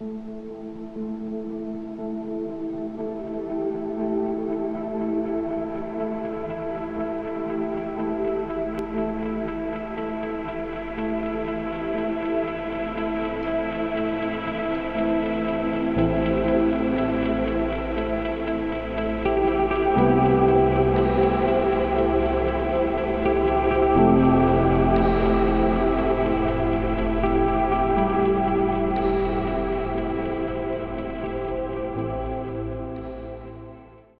you